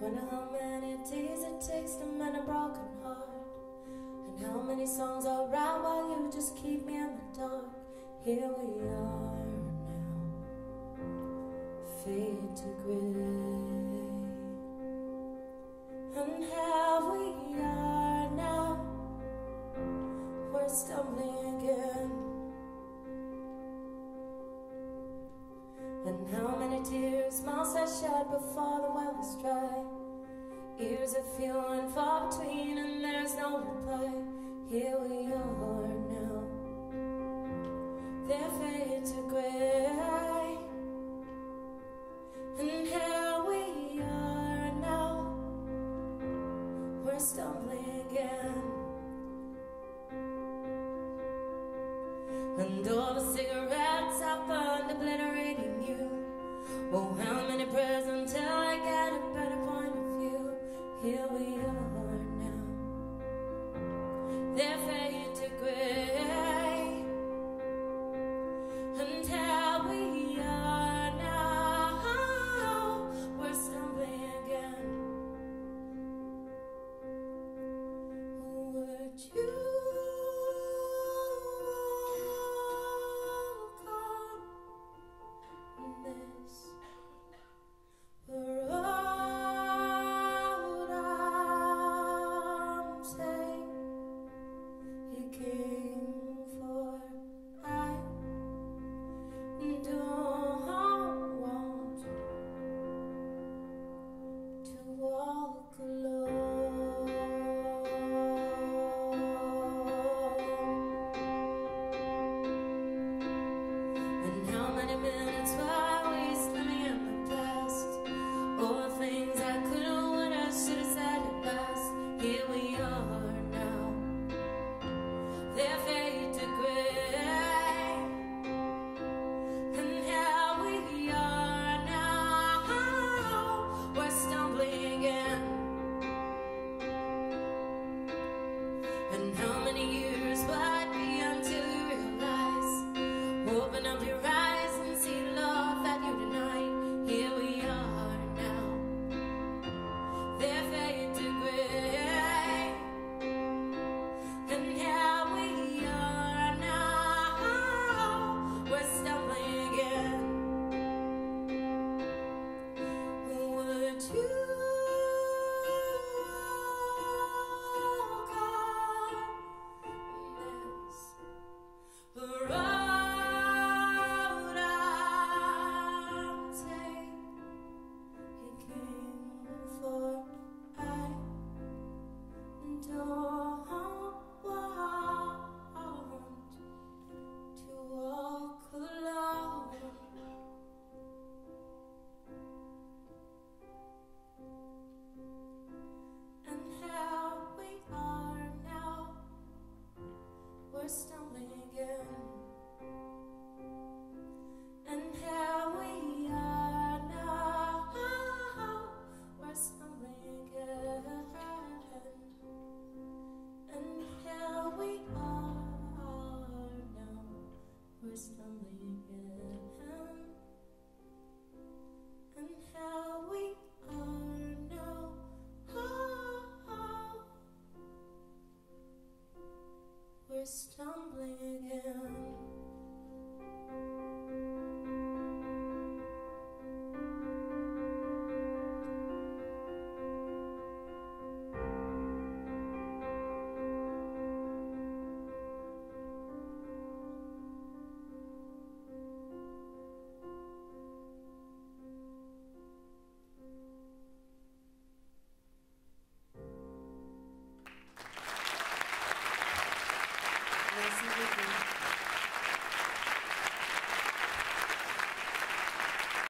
Wonder how many days it takes to mend a broken heart. And how many songs I'll write while you just keep me in the dark. Here we are now, fade to gray. And how And how many tears must I shed before the well is dry? Years of feeling far between, and there's no reply. Here we are now, they're fade to gray. And here we are now, we're stumbling again. And all the cigarettes I burned obliterating you. Oh, how many prayers until I get a better point of view? Here we are now. They're fade to gray. Here we are now. We're stumbling again. Would you things I couldn't would have, should have we're Absolutely.